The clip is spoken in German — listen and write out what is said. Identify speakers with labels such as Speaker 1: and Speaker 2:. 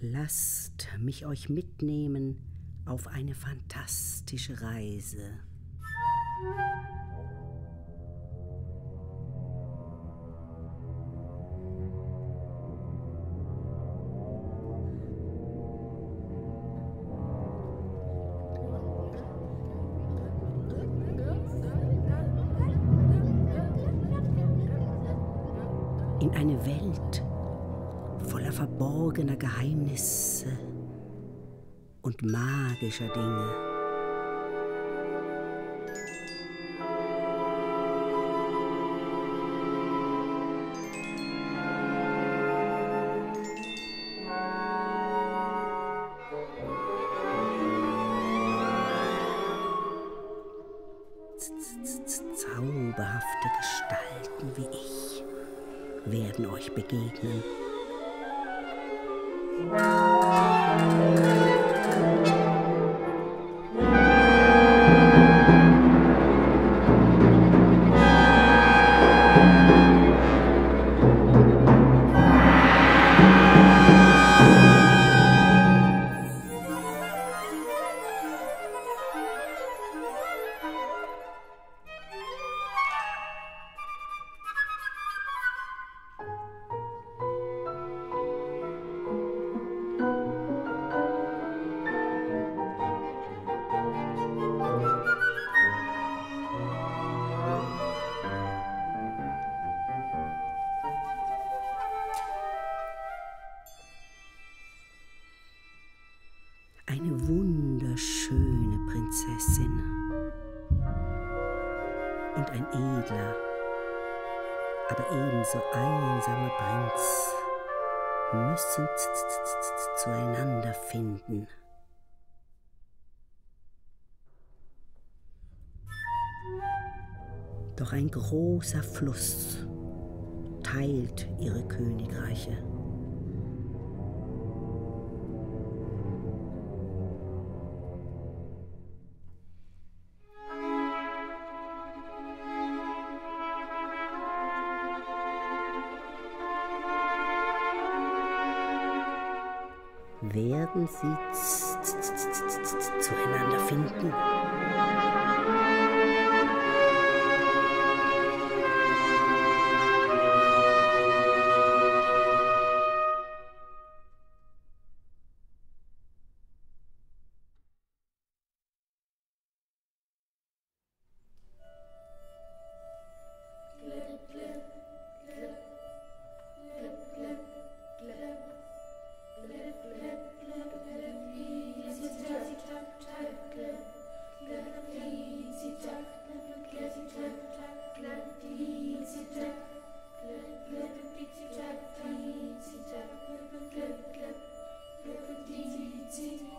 Speaker 1: Lasst mich euch mitnehmen auf eine fantastische Reise. in eine Welt verborgener Geheimnisse und magischer Dinge. Zauberhafte Gestalten wie ich werden euch begegnen. Eine wunderschöne Prinzessin und ein edler, aber ebenso einsamer Prinz müssen zueinander finden. Doch ein großer Fluss teilt ihre Königreiche. Werden sie zueinander finden. Thank you.